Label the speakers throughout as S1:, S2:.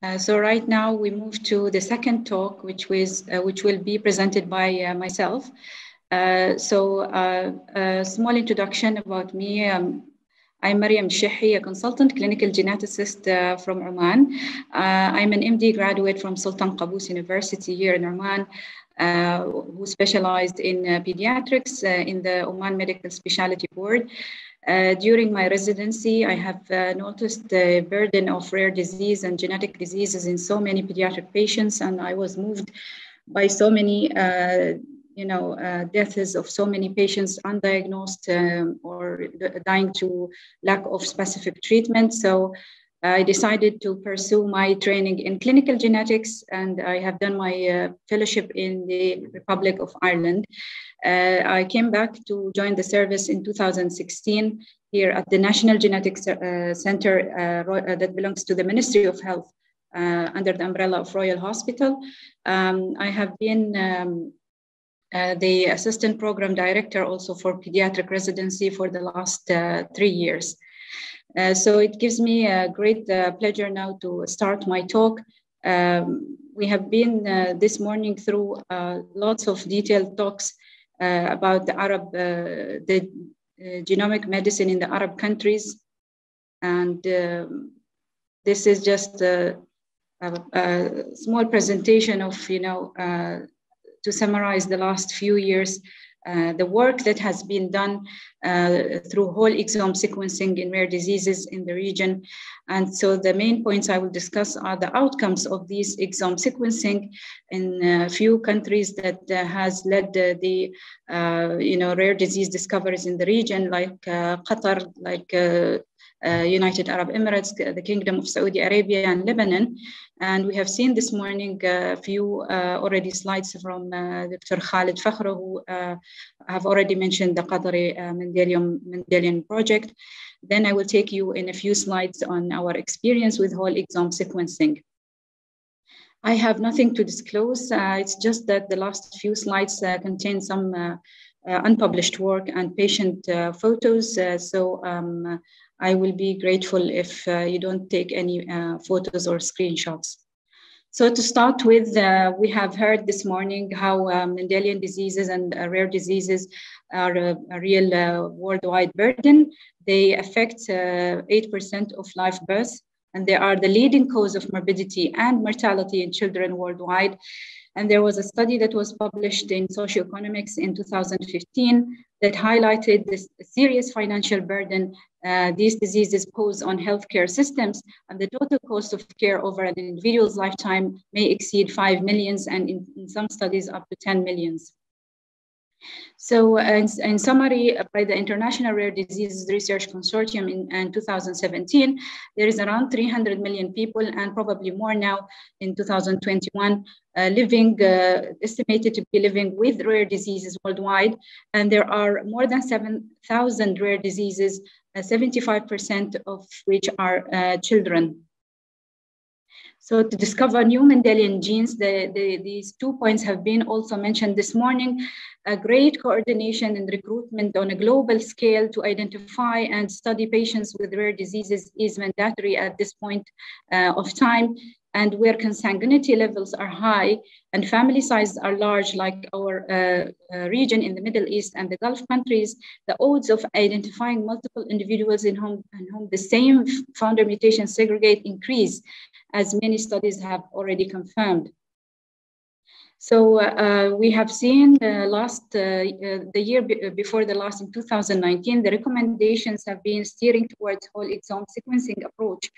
S1: Uh, so right now we move to the second talk, which was uh, which will be presented by uh, myself. Uh, so uh, a small introduction about me. Um, I'm Maryam Shehhi, a consultant clinical geneticist from Oman. I'm an MD graduate from Sultan Qaboos University here in Oman. who specialized in pediatrics in the Oman Medical Specialty Board. Uh, during my residency, I have uh, noticed the burden of rare disease and genetic diseases in so many pediatric patients, and I was moved by so many, uh, you know, uh, deaths of so many patients undiagnosed um, or dying to lack of specific treatment. So I decided to pursue my training in clinical genetics, and I have done my uh, fellowship in the Republic of Ireland. Uh, I came back to join the service in 2016 here at the National Genetics uh, Center uh, uh, that belongs to the Ministry of Health uh, under the umbrella of Royal Hospital. Um, I have been um, the assistant program director also for pediatric residency for the last three years. Uh, so it gives me a great uh, pleasure now to start my talk. Um, we have been uh, this morning through uh, lots of detailed talks uh, about the Arab, the genomic medicine in the Arab countries. And um, this is just a, a, a, small presentation of, you know, to summarize the last few years uh, the work that has been done uh, through whole exome sequencing in rare diseases in the region. And so the main points I will discuss are the outcomes of these exome sequencing in a few countries that uh, has led the, uh, you know, rare disease discoveries in the region, like uh, Qatar, like United Arab Emirates, the Kingdom of Saudi Arabia, and Lebanon. And we have seen this morning a few uh, already slides from uh, Dr. Khalid Fakhro, who have already mentioned the Qatari Mendelian, Mendelian project. Then I will take you in a few slides on our experience with whole exome sequencing. I have nothing to disclose. Uh, it's just that the last few slides uh, contain some uh, unpublished work and patient photos. so um, I will be grateful if uh, you don't take any uh, photos or screenshots. So to start with, uh, we have heard this morning how uh, Mendelian diseases and uh, rare diseases are a, a real uh, worldwide burden. They affect 8% of live births, and they are the leading cause of morbidity and mortality in children worldwide. And there was a study that was published in Socioeconomics in 2015 that highlighted this serious financial burden uh, these diseases pose on healthcare systems, and the total cost of care over an individual's lifetime may exceed 5 millions, and in, in some studies, up to 10 millions. So, in, in, summary, by the International Rare Diseases Research Consortium in, in, 2017, there is around 300 million people, and probably more now in 2021, uh, living, uh, estimated to be living with rare diseases worldwide. And there are more than 7,000 rare diseases, 75% uh, of which are uh, children. So to discover new Mendelian genes, the, the, these two points have been also mentioned this morning. A great coordination and recruitment on a global scale to identify and study patients with rare diseases is mandatory at this point uh, of time and where consanguinity levels are high and family sizes are large, like our uh, uh, region in the Middle East and the Gulf countries, the odds of identifying multiple individuals in whom, in whom the same founder mutation segregate increase, as many studies have already confirmed. So uh, we have seen the last, uh, uh, the year before the last in 2019, the recommendations have been steering towards whole exome sequencing approach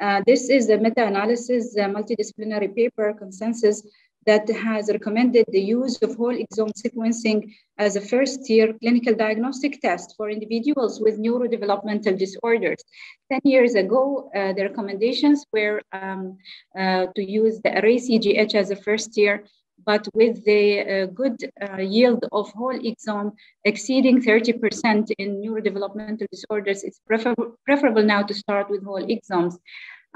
S1: uh, this is a meta-analysis uh, multidisciplinary paper consensus that has recommended the use of whole exome sequencing as a first-tier clinical diagnostic test for individuals with neurodevelopmental disorders. 10 years ago, uh, the recommendations were um, uh, to use the array CGH as a first-tier but with the uh, good uh, yield of whole exome exceeding 30% in neurodevelopmental disorders, it's prefer preferable now to start with whole exomes.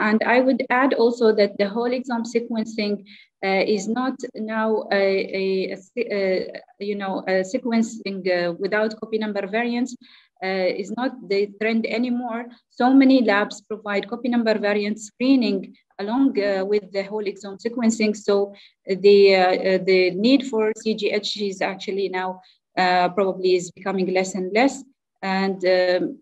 S1: And I would add also that the whole exome sequencing uh, is not now a, a, a, you know a sequencing uh, without copy number variants uh, is not the trend anymore. So many labs provide copy number variant screening along uh, with the whole exome sequencing. So the uh, the need for CGH is actually now probably is becoming less and less. And um,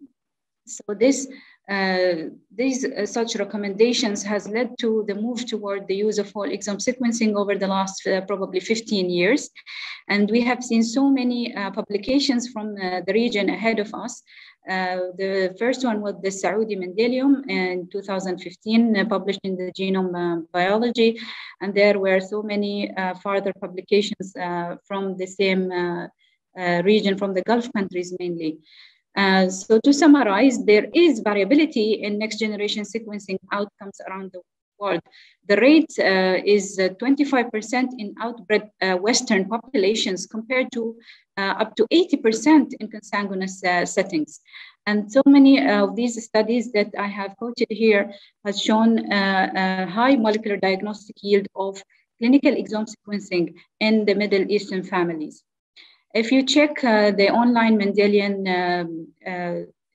S1: so this uh, these uh, such recommendations has led to the move toward the use of whole exome sequencing over the last uh, probably 15 years. And we have seen so many uh, publications from uh, the region ahead of us. the first one was the Saudi Mendeliome in 2015, published in the Genome Biology. And there were so many further publications from the same region, from the Gulf countries mainly. Uh, so to summarize, there is variability in next generation sequencing outcomes around the world. The rate uh, is 25% uh, in outbred uh, Western populations compared to uh, up to 80% in consanguineous settings. And so many of these studies that I have quoted here has shown a high molecular diagnostic yield of clinical exome sequencing in the Middle Eastern families. If you check uh, the online Mendelian, um,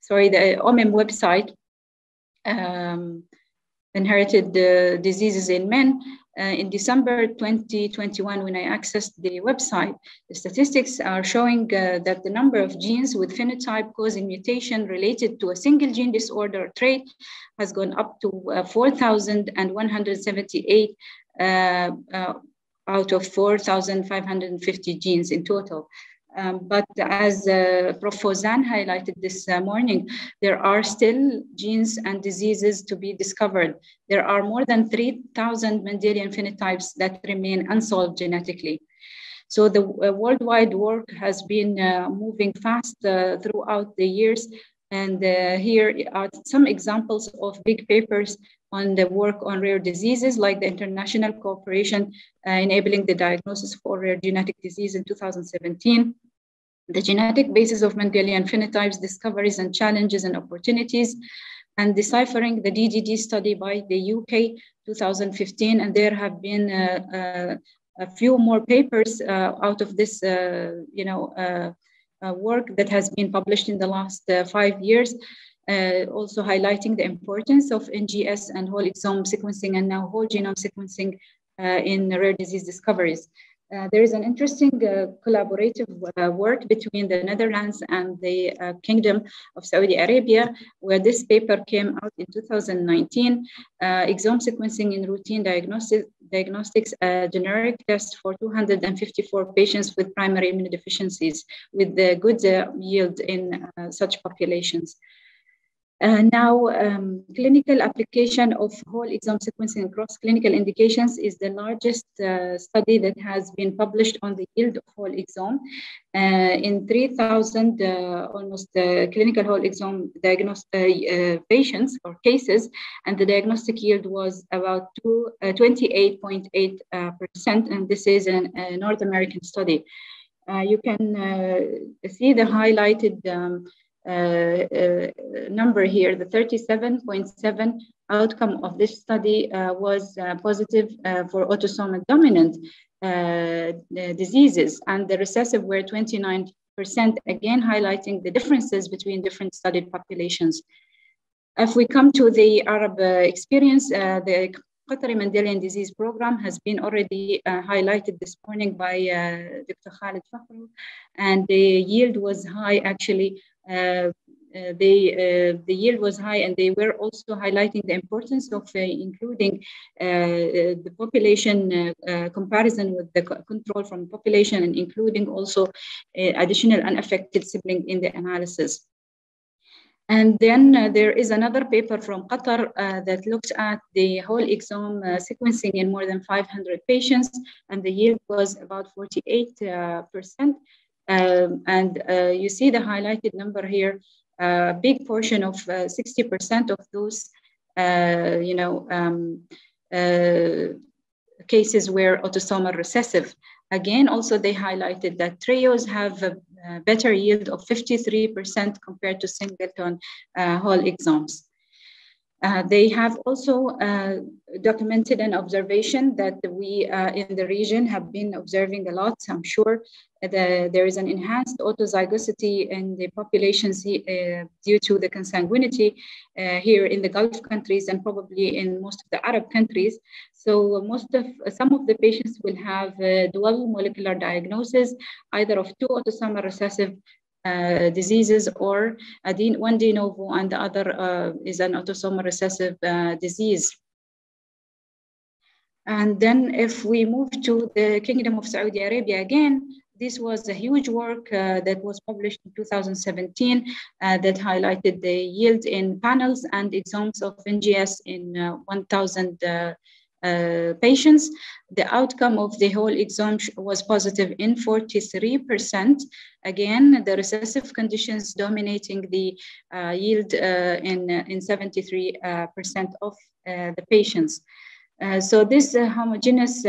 S1: sorry, the OMIM website, um, inherited diseases in men, uh, in December 2021, when I accessed the website, the statistics are showing uh, that the number of genes with phenotype causing mutation related to a single gene disorder trait has gone up to uh, 4,178 out of 4,550 genes in total. Um, but as uh, Prof. Fowzan highlighted this uh, morning, there are still genes and diseases to be discovered. There are more than 3,000 Mendelian phenotypes that remain unsolved genetically. So the uh, worldwide work has been uh, moving fast uh, throughout the years. And uh, here are some examples of big papers on the work on rare diseases, like the International Cooperation uh, Enabling the Diagnosis for Rare Genetic Disease in 2017, the genetic basis of Mendelian phenotypes, discoveries and challenges and opportunities, and deciphering the DDD study by the UK 2015. And there have been uh, uh, a few more papers uh, out of this, uh, you know, uh, work that has been published in the last five years uh, also highlighting the importance of NGS and whole exome sequencing and now whole genome sequencing uh, in rare disease discoveries. Uh, there is an interesting uh, collaborative uh, work between the Netherlands and the uh, Kingdom of Saudi Arabia, where this paper came out in 2019, exome sequencing in routine diagnostic, diagnostics, a generic test for 254 patients with primary immunodeficiencies with the good yield in such populations. Uh, now, um, clinical application of whole exome sequencing across clinical indications is the largest uh, study that has been published on the yield of whole exome. Uh, in 3,000 uh, almost uh, clinical whole exome diagnosed uh, patients or cases, and the diagnostic yield was about 28.8%, and this is an, a North American study. you can see the highlighted um, number here, the 37.7 outcome of this study uh, was positive for autosomal dominant diseases, and the recessive were 29 percent again highlighting the differences between different studied populations. If we come to the Arab uh, experience, uh, the Qatari Mendelian Disease Program has been already uh, highlighted this morning by Dr. Khalid Fakhro, and the yield was high actually uh, uh, they, uh, the yield was high and they were also highlighting the importance of including the population comparison with the control from population and including also additional unaffected sibling in the analysis. And then uh, there is another paper from Qatar uh, that looked at the whole exome uh, sequencing in more than 500 patients, and the yield was about 48%. Um, and uh, you see the highlighted number here, a uh, big portion of 60% uh, of those, uh, you know, um, cases were autosomal recessive. Again, also they highlighted that trios have a Uh, better yield of 53% compared to singleton uh, whole exomes. Uh, they have also uh, documented an observation that we uh, in the region have been observing a lot. I'm sure the, there is an enhanced autozygosity in the populations uh, due to the consanguinity uh, here in the Gulf countries and probably in most of the Arab countries. So most of some of the patients will have dual molecular diagnosis, either of two autosomal recessive uh, diseases or one de novo and the other uh, is an autosomal recessive uh, disease. And then if we move to the Kingdom of Saudi Arabia again, this was a huge work uh, that was published in 2017 uh, that highlighted the yield in panels and exomes of NGS in uh, 1,000 uh, patients. The outcome of the whole exome was positive in 43%. Again, the recessive conditions dominating the uh, yield uh, in, in 73% of the patients. so this homogeneous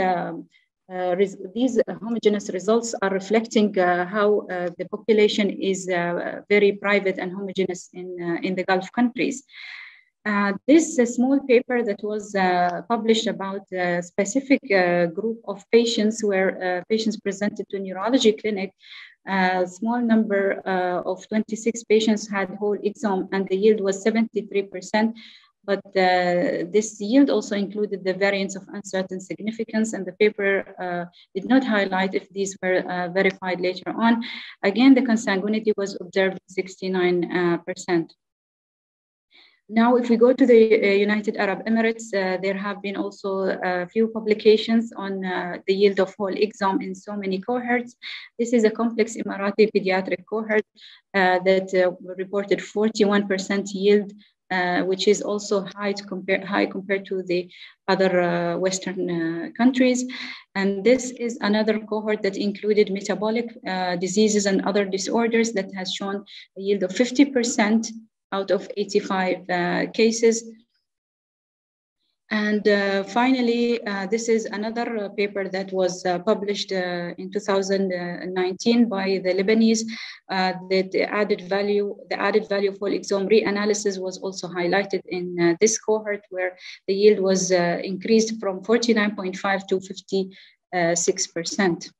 S1: uh, these homogeneous results are reflecting uh, how uh, the population is very private and homogeneous in, in the Gulf countries. Uh, this small paper that was uh, published about a specific uh, group of patients where uh, patients presented to neurology clinic, a small number uh, of 26 patients had whole exome and the yield was 73%. But this yield also included the variants of uncertain significance and the paper did not highlight if these were verified later on. Again, the consanguinity was observed 69%. Now, if we go to the uh, United Arab Emirates, uh, there have been also a few publications on uh, the yield of whole exome in so many cohorts. This is a complex Emirati pediatric cohort uh, that uh, reported 41% yield, uh, which is also high, compare, high compared to the other Western countries. And this is another cohort that included metabolic diseases and other disorders that has shown a yield of 50% out of 85 uh, cases. And uh, finally, uh, this is another uh, paper that was uh, published in 2019 by the Lebanese. that the added value, the added value for exome reanalysis was also highlighted in this cohort, where the yield was increased from 49.5 to 56 percent.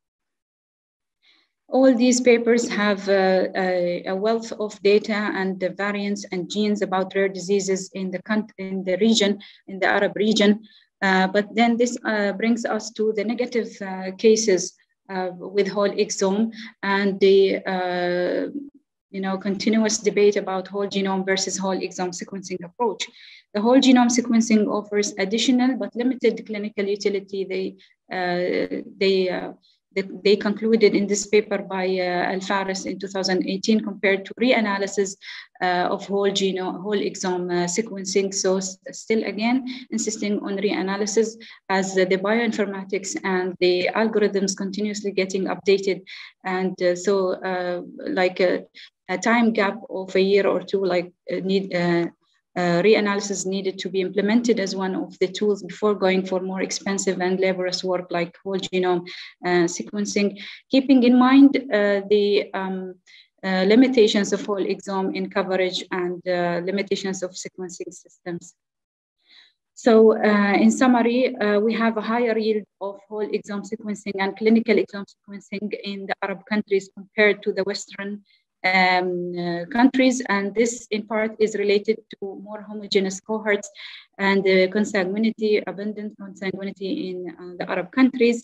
S1: All these papers have uh, a, a, wealth of data and the variants and genes about rare diseases in the, in the region, in the Arab region. Uh, but then this uh, brings us to the negative uh, cases uh, with whole exome and the uh, you know, continuous debate about whole genome versus whole exome sequencing approach. The whole genome sequencing offers additional but limited clinical utility. They, they they concluded in this paper by uh, Alfares in 2018 compared to reanalysis uh, of whole genome, whole exome uh, sequencing. So still again, insisting on reanalysis as the bioinformatics and the algorithms continuously getting updated. And uh, so uh, like a, a, time gap of a year or two, like uh, need uh, reanalysis needed to be implemented as one of the tools before going for more expensive and laborious work like whole genome uh, sequencing, keeping in mind uh, the um, uh, limitations of whole exome in coverage and uh, limitations of sequencing systems. So uh, in summary, we have a higher yield of whole exome sequencing and clinical exome sequencing in the Arab countries compared to the Western um, uh, countries, and this in part is related to more homogeneous cohorts and the consanguinity, abundant consanguinity in uh, the Arab countries.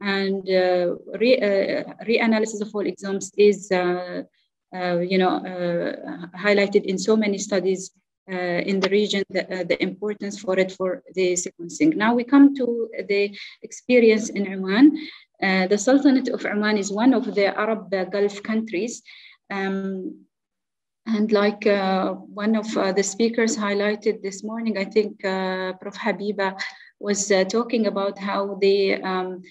S1: And uh, re, uh, reanalysis of all exomes is, uh, uh, you know, highlighted in so many studies in the region, the, the, importance for it for the sequencing. Now we come to the experience in Oman. the Sultanate of Oman is one of the Arab Gulf countries um, and like uh, one of uh, the speakers highlighted this morning, I think uh, Prof. Habiba was uh, talking about how the um,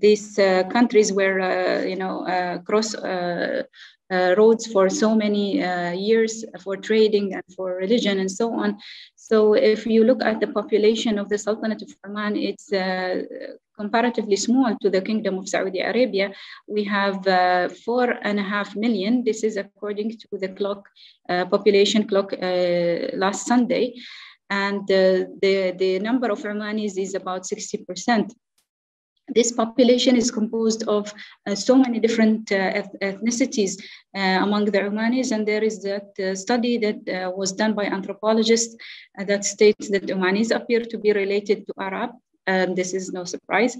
S1: these uh, countries were, uh, you know, cross roads for so many years for trading and for religion and so on. So if you look at the population of the Sultanate of Oman, it's comparatively small to the Kingdom of Saudi Arabia. We have uh, four and a half million. This is according to the clock uh, population clock uh, last Sunday. And uh, the, the number of Omanis is about 60% this population is composed of uh, so many different uh, ethnicities among the Omanis, and there is that study that was done by anthropologists that states that Omanis appear to be related to Arab. Um, this is no surprise,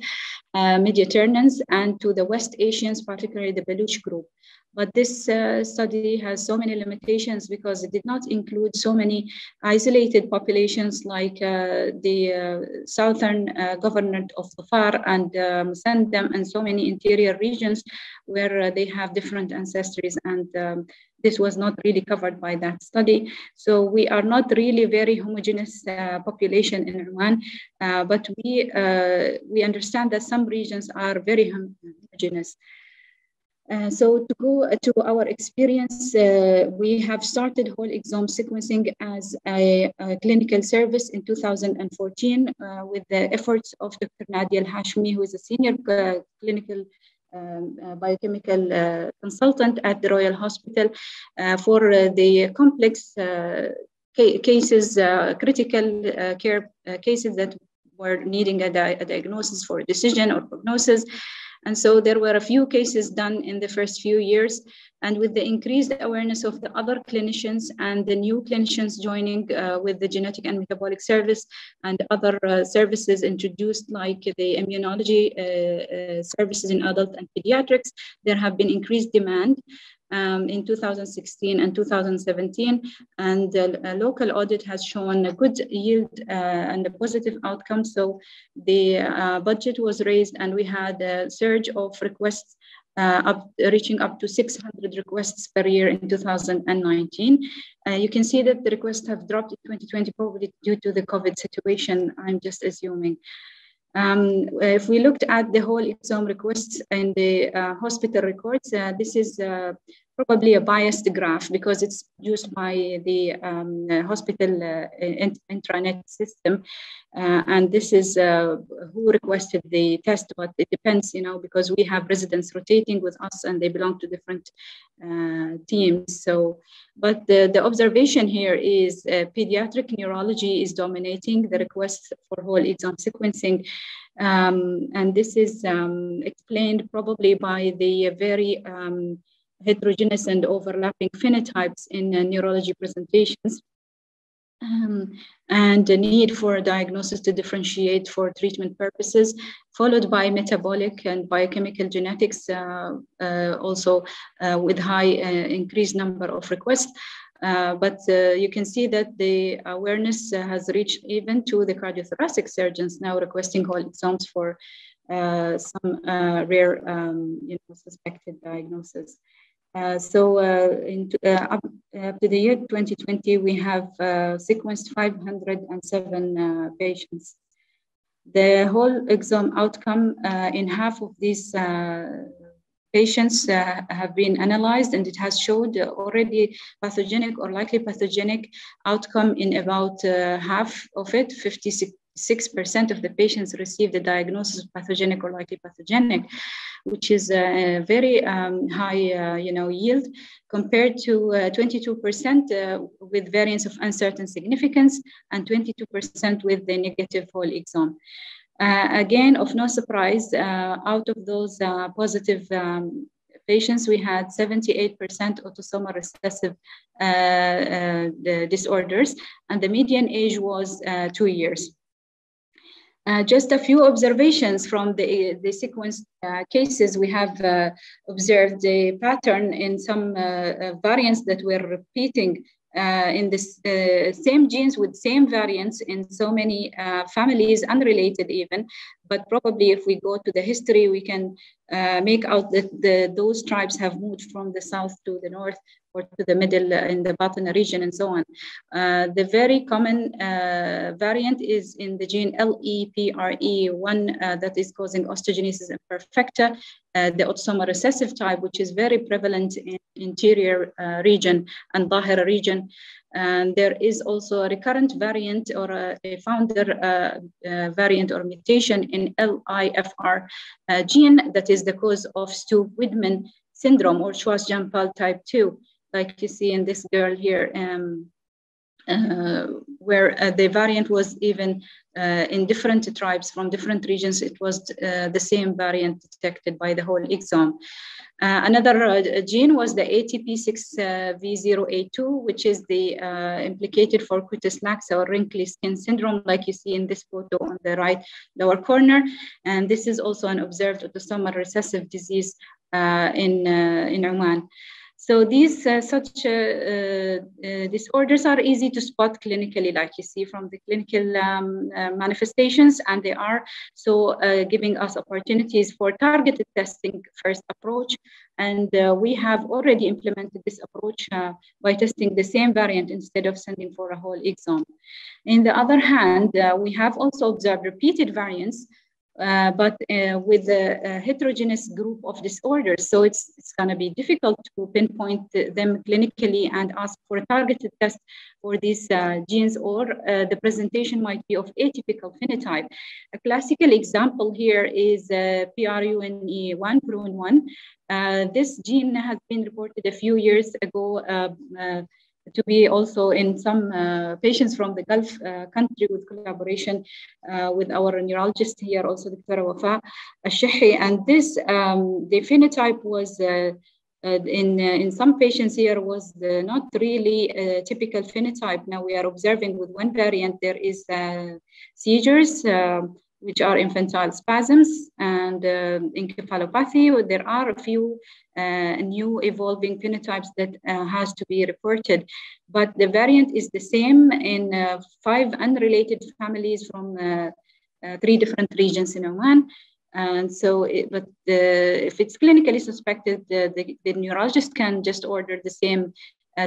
S1: Mediterraneans, and to the West Asians, particularly the Baluch group. But this uh, study has so many limitations because it did not include so many isolated populations like uh, the uh, southern uh, governorate of Dhofar and um, Musandam and so many interior regions where uh, they have different ancestries and um, this was not really covered by that study. So we are not really very homogeneous uh, population in Oman, but we, we understand that some regions are very homogeneous. Uh, so to go to our experience, uh, we have started whole exome sequencing as a, a clinical service in 2014 uh, with the efforts of Dr. Nadia Al-Hashmi, who is a senior uh, clinical um, uh, biochemical consultant at the Royal Hospital for the complex ca cases, critical care cases that were needing a, di a diagnosis for a decision or prognosis. And so there were a few cases done in the first few years. And with the increased awareness of the other clinicians and the new clinicians joining uh, with the genetic and metabolic service and other uh, services introduced like the immunology uh, uh services in adult and pediatrics, there have been increased demand um, in 2016 and 2017. And the local audit has shown a good yield uh, and a positive outcome. So the uh, budget was raised and we had a surge of requests uh, up, reaching up to 600 requests per year in 2019. Uh, you can see that the requests have dropped in 2020 probably due to the COVID situation, I'm just assuming. Um, if we looked at the whole exome requests and the uh, hospital records, uh, this is uh, probably a biased graph because it's used by the um, hospital uh, intranet system. Uh, and this is uh, who requested the test, but it depends, you know, because we have residents rotating with us and they belong to different uh, teams. So, but the, the observation here is uh, pediatric neurology is dominating the requests for whole exome sequencing. Um, and this is um, explained probably by the very um, heterogeneous and overlapping phenotypes in uh, neurology presentations. Um, and the need for a diagnosis to differentiate for treatment purposes, followed by metabolic and biochemical genetics, uh, uh, also uh, with high uh, increased number of requests. Uh, but you can see that the awareness has reached even to the cardiothoracic surgeons now requesting whole exomes for some rare um, you know, suspected diagnosis. Uh, so uh, in, uh, up, up, to the year 2020, we have uh, sequenced 507 uh, patients. The whole exome outcome uh, in half of these patients have been analyzed and it has showed already pathogenic or likely pathogenic outcome in about half of it, 56 6% of the patients received the diagnosis of pathogenic or likely pathogenic, which is a very um, high uh, you know, yield compared to 22% uh, uh, with variants of uncertain significance and 22% with the negative whole exome. Uh, again, of no surprise, uh, out of those uh, positive um, patients, we had 78% autosomal recessive disorders, and the median age was two years. Uh, just a few observations from the, the sequence uh, cases. We have uh, observed a pattern in some uh, uh, variants that were repeating in the same genes with same variants in so many families, unrelated even. But probably if we go to the history, we can make out that the, those tribes have moved from the south to the north or to the middle in the button region and so on. Uh, the very common uh, variant is in the gene LEPRE1 uh, that is causing osteogenesis imperfecta, uh, the autosomal recessive type, which is very prevalent in interior uh, region and Dhahira region. And there is also a recurrent variant or a, a founder uh, uh, variant or mutation in LIFR uh, gene that is the cause of Stuve-Wiedemann syndrome or Schwartz-Jampel type 2, like you see in this girl here, um, uh, where uh, the variant was even uh, in different tribes from different regions, it was the same variant detected by the whole exome. Uh, another uh, gene was the ATP6V0A2, which is the uh, implicated for cutis laxa or wrinkly skin syndrome, like you see in this photo on the right lower corner. And this is also an observed autosomal recessive disease in, in Oman. So these uh, such uh, uh, disorders are easy to spot clinically, like you see from the clinical um, manifestations, and they are so giving us opportunities for targeted testing first approach. And we have already implemented this approach by testing the same variant instead of sending for a whole exome. In the other hand, we have also observed repeated variants uh, but uh, with a, a, heterogeneous group of disorders. So it's, it's going to be difficult to pinpoint them clinically and ask for a targeted test for these uh, genes, or uh, the presentation might be of atypical phenotype. A classical example here is uh, PRUNE1, PRUNE1. this gene has been reported a few years ago to be also in some uh, patients from the Gulf uh, country with collaboration uh, with our neurologist here, also Dr. Wafa Al-Shahi. And this, um, the phenotype was uh, uh, in, uh, in some patients here was not really a typical phenotype. Now we are observing with one variant, there is seizures, which are infantile spasms and uh, encephalopathy. There are a few uh, new evolving phenotypes that uh, has to be reported, but the variant is the same in uh, five unrelated families from uh, uh, three different regions in Oman. And so, it, but the, if it's clinically suspected, the, the, the, neurologist can just order the same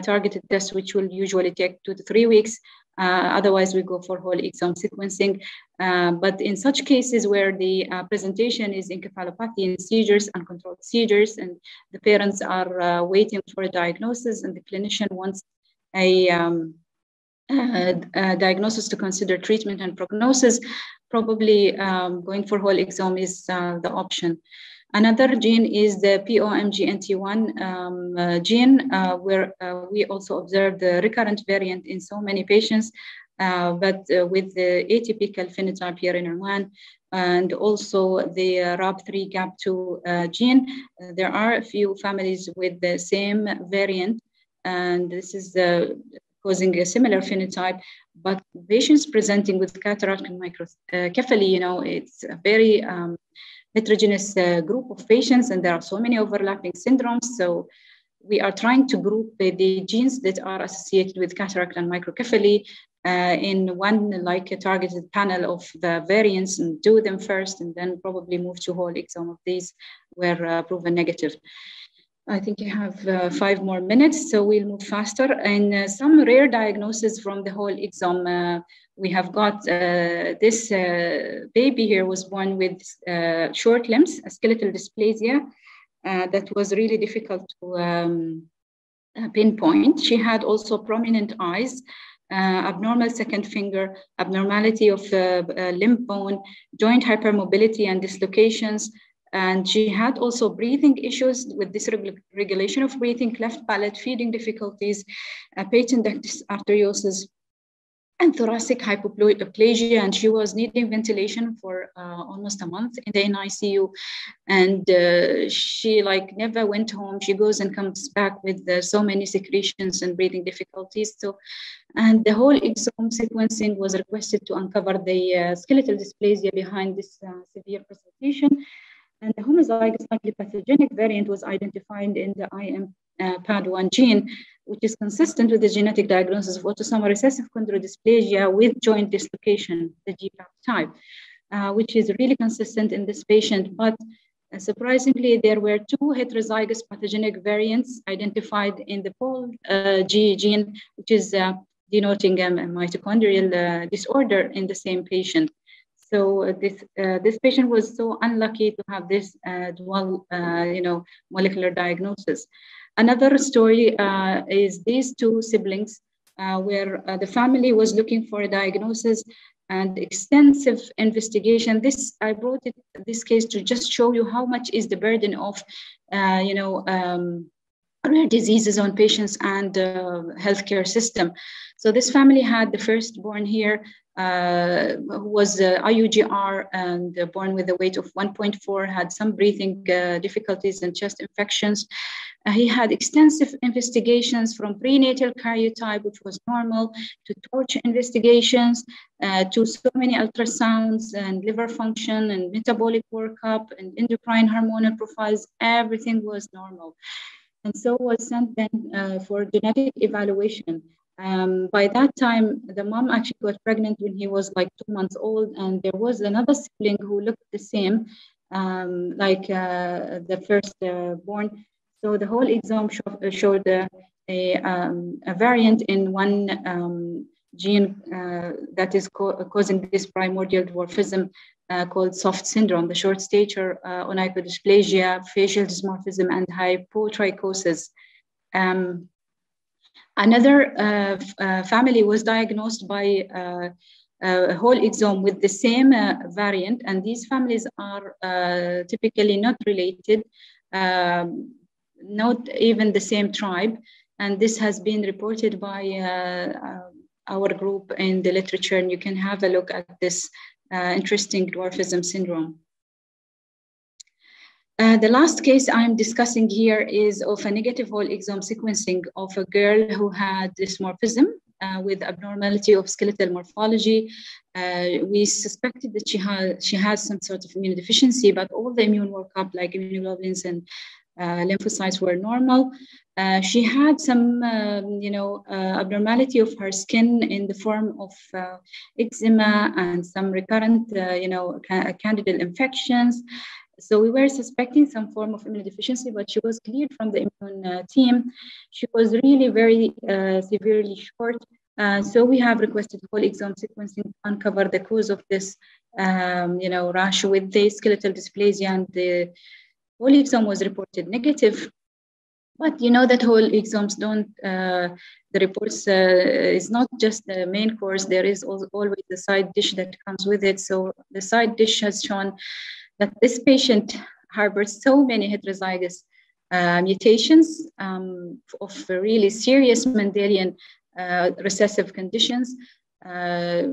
S1: targeted test, which will usually take two to three weeks, otherwise, we go for whole exome sequencing. Uh, but in such cases where the uh, presentation is encephalopathy and seizures, uncontrolled seizures, and the parents are uh, waiting for a diagnosis and the clinician wants a, um, diagnosis to consider treatment and prognosis, probably um, going for whole exome is uh, the option. Another gene is the POMGNT1 um, uh, gene, uh, where uh, we also observed the recurrent variant in so many patients, uh, but uh, with the atypical phenotype here in Oman, and also the RAB3 GAP2 uh, gene. there are a few families with the same variant, and this is causing a similar phenotype, but patients presenting with cataract and microcephaly, you know, it's very um, heterogeneous uh, group of patients, and there are so many overlapping syndromes. So we are trying to group the, genes that are associated with cataract and microcephaly uh, in one like a targeted panel of the variants and do them first, and then probably move to whole exome of these were uh, proven negative. I think you have uh, five more minutes, so we'll move faster. And uh, some rare diagnosis from the whole exome uh, we have got uh, this uh, baby here was born with uh, short limbs, a skeletal dysplasia that was really difficult to um, pinpoint. She had also prominent eyes, abnormal second finger, abnormality of limb bone, joint hypermobility and dislocations. And she had also breathing issues with dysregulation of breathing, cleft palate, feeding difficulties, patent ductus arteriosus, and thoracic hypoplasia, and she was needing ventilation for uh, almost a month in the NICU, and uh, she like never went home. She goes and comes back with uh, so many secretions and breathing difficulties. So, and the whole exome sequencing was requested to uncover the uh, skeletal dysplasia behind this uh, severe presentation. And the homozygous likely pathogenic variant was identified in the IM uh, PAD1 gene, which is consistent with the genetic diagnosis of autosomal recessive chondrodysplasia with joint dislocation, the GPAP type, uh, which is really consistent in this patient. But Uh, surprisingly, there were two heterozygous pathogenic variants identified in the POL uh, G gene, which is uh, denoting um, a mitochondrial uh, disorder in the same patient. So uh, this uh, this patient was so unlucky to have this dual, you know, molecular diagnosis. Another story is these two siblings, where the family was looking for a diagnosis and extensive investigation. This I brought it this case to just show you how much is the burden of, uh, you know, um, rare diseases on patients and uh, healthcare system. So this family had the firstborn here uh, who was uh, IUGR and uh, born with a weight of 1.4, had some breathing uh, difficulties and chest infections. Uh, he had extensive investigations from prenatal karyotype, which was normal, to torch investigations, uh, to so many ultrasounds and liver function and metabolic workup and endocrine hormonal profiles. Everything was normal. And so was sent then for genetic evaluation. Um, by that time, the mom actually got pregnant when he was like two months old, and there was another sibling who looked the same, um, like uh, the first uh, born. So the whole exome show, showed a, a, um, a, variant in one um, gene uh, that is co causing this primordial dwarfism uh, called SOFT syndrome, the short stature, uh, onychodysplasia, facial dysmorphism, and hypotrichosis. Um, Another uh, uh, family was diagnosed by uh, a whole exome with the same variant, and these families are typically not related, um, not even the same tribe. And this has been reported by our group in the literature, and you can have a look at this interesting dwarfism syndrome. Uh, the last case I'm discussing here is of a negative whole exome sequencing of a girl who had dysmorphism uh, with abnormality of skeletal morphology. Uh, we suspected that she has she has some sort of immunodeficiency, but all the immune workup, like immunoglobulins and uh, lymphocytes, were normal. Uh, she had some, um, you know, abnormality of her skin in the form of eczema and some recurrent, you know, ca candidal infections. So we were suspecting some form of immunodeficiency, but she was cleared from the immune uh, team. She was really very uh, severely short. Uh, so we have requested whole exome sequencing to uncover the cause of this, um, you know, rash with the skeletal dysplasia, and the whole exome was reported negative. But you know that whole exomes don't. Uh, the reports uh, is not just the main course. There is always the side dish that comes with it. So the side dish has shown that this patient harbors so many heterozygous uh, mutations um, of really serious Mendelian uh, recessive conditions. Uh,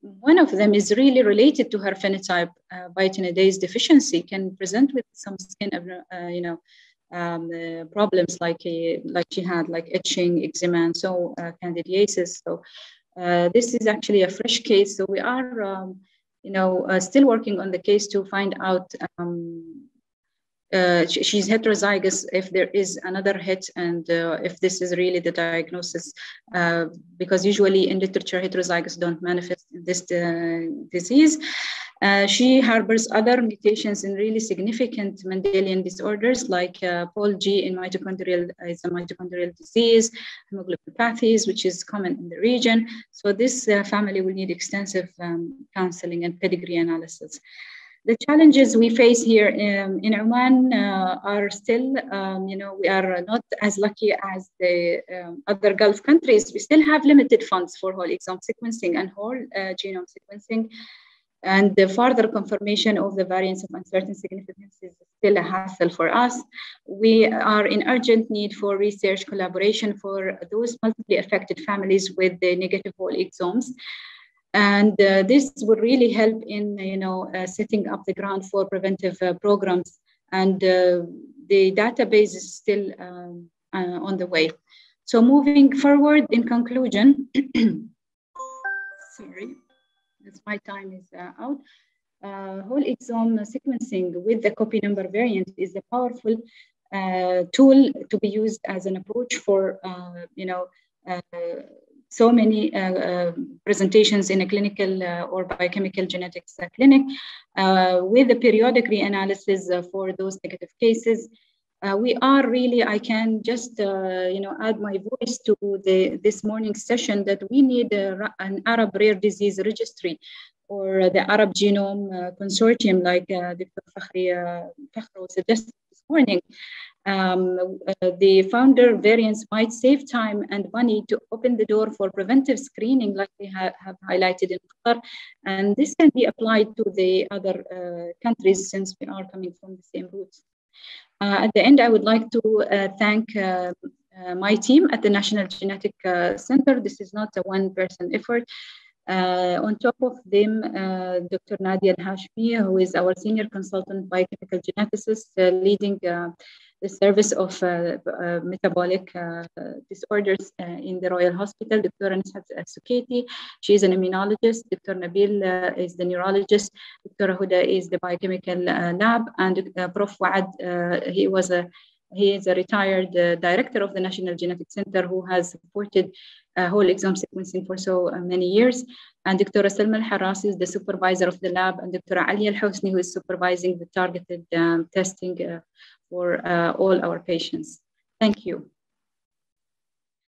S1: one of them is really related to her phenotype. Uh, biotinidase deficiency can present with some skin, uh, you know, um, uh, problems like like she had, like itching, eczema, and so candidiasis. So this is actually a fresh case. So we are um, you know, uh, still working on the case to find out um, uh, she's heterozygous if there is another hit and uh, if this is really the diagnosis uh, because usually in literature heterozygous don't manifest this uh, disease uh, she harbors other mutations in really significant Mendelian disorders like uh, POLG in mitochondrial is a mitochondrial disease, hemoglobinopathies, which is common in the region. So this family will need extensive um, counseling and pedigree analysis. The challenges we face here in, in Oman uh, are still, um, you know, we are not as lucky as the um, other Gulf countries. We still have limited funds for whole exome sequencing and whole uh, genome sequencing. And the further confirmation of the variants of uncertain significance is still a hassle for us. We are in urgent need for research collaboration for those multiply affected families with the negative whole exomes. And uh, this would really help in, you know, uh, setting up the ground for preventive uh, programs. And uh, the database is still um, uh, on the way. So moving forward, in conclusion, sorry as my time is uh, out. Whole exome sequencing with the copy number variant is a powerful tool to be used as an approach for, you know, so many presentations in a clinical or biochemical genetics clinic with the periodic reanalysis for those negative cases. Uh, we are really i can just uh, you know add my voice to the this morning session that we need a, an arab rare disease registry or the arab genome uh, consortium like dr Fakhro uh, suggested this morning um, uh, the founder variants might save time and money to open the door for preventive screening like we ha have highlighted in Qatar. And this can be applied to the other uh, countries since we are coming from the same roots. Uh, at the end, I would like to uh, thank uh, my team at the National Genetic Center. This is not a one-person effort. Uh, on top of them, uh, Dr. Nadia Hashmi, who is our senior consultant biochemical geneticist, uh, leading the service of uh, uh, metabolic uh, disorders in the Royal Hospital. Dr. Anishat Suketi, she is an immunologist. Dr. Nabil is the neurologist. Dr. Huda is the biochemical lab. And Prof. Waad, he was a he is a retired uh, director of the National Genetic Center who has supported uh, whole exome sequencing for so uh, many years. And Dr. Salma Al-Harasi is the supervisor of the lab, and Dr. Ali Al-Hosni, who is supervising the targeted um, testing for uh, all our patients. Thank you.